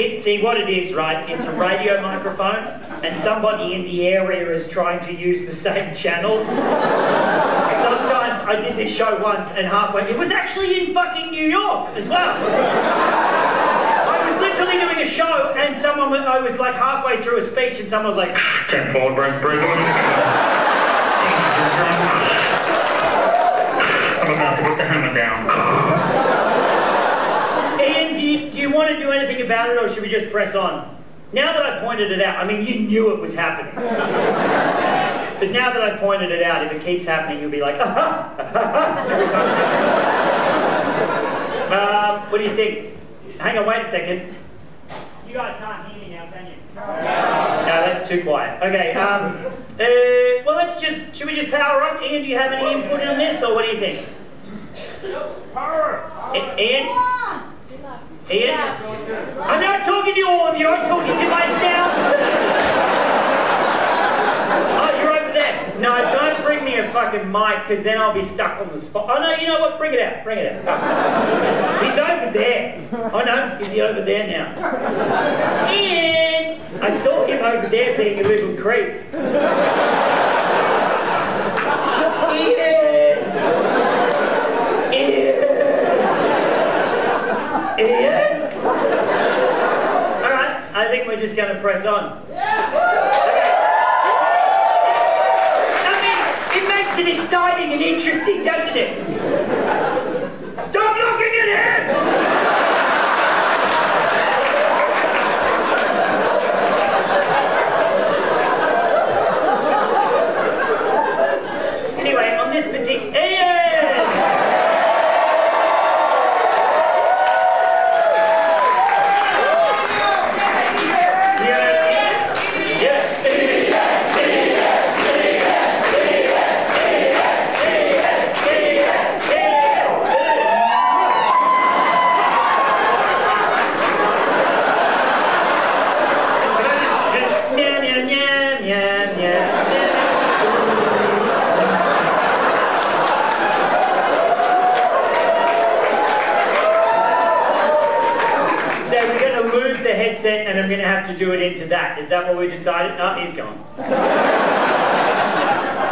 It's see what it is, right? It's a radio microphone, and somebody in the area is trying to use the same channel. Sometimes I did this show once, and halfway it was actually in fucking New York as well. I was literally doing a show, and someone I was like halfway through a speech, and someone was like, Ten-four, break, break. I'm about to put the hammer down. Ian, do you, do you want to do anything about it, or should we just press on? Now that I pointed it out, I mean, you knew it was happening. but now that I pointed it out, if it keeps happening, you'll be like, aha, aha, every. Uh, what do you think? Hang on, wait a second. You guys can't hear me now, can you? No, that's too quiet. Okay, um, uh, well, let's just, should we just power up? Ian, do you have any input on this, or what do you think? Power! Ian? Ian? I'm not talking to all of you, I'm talking to myself. oh, you're over there. No, don't bring me a fucking mic, because then I'll be stuck on the spot. Oh, no, you know what? Bring it out, bring it out. He's over there. Oh, no, is he over there now? Ian! I saw him over there being a little creep. Ian! Ian! Ian? All right, I think we're just going to press on. I mean, it makes it exciting and interesting, doesn't it? Stop looking at him! Anyway, on this particular... Ian! So we're lose the headset and I'm going to have to do it into that. Is that what we decided? No, he's gone.